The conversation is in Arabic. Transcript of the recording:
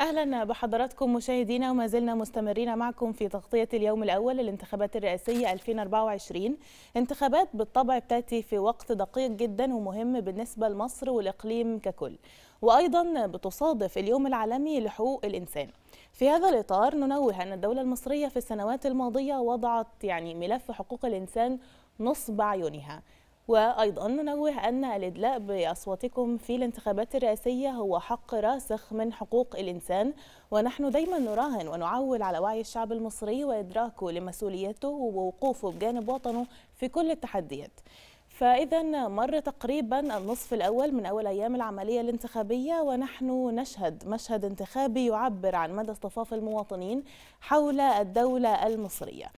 أهلا بحضراتكم مشاهدينا وما زلنا مستمرين معكم في تغطية اليوم الأول للانتخابات الرئاسية 2024 انتخابات بالطبع بتأتي في وقت دقيق جدا ومهم بالنسبة لمصر والإقليم ككل وأيضا بتصادف اليوم العالمي لحقوق الإنسان. في هذا الإطار ننوه أن الدولة المصرية في السنوات الماضية وضعت يعني ملف حقوق الإنسان نصب عيونها. وأيضا ننوه أن الإدلاء بأصواتكم في الانتخابات الرئاسية هو حق راسخ من حقوق الإنسان ونحن دايما نراهن ونعول على وعي الشعب المصري وإدراكه لمسؤوليته ووقوفه بجانب وطنه في كل التحديات. فإذا مر تقريبا النصف الأول من أول أيام العملية الانتخابية ونحن نشهد مشهد انتخابي يعبر عن مدى اصطفاف المواطنين حول الدولة المصرية.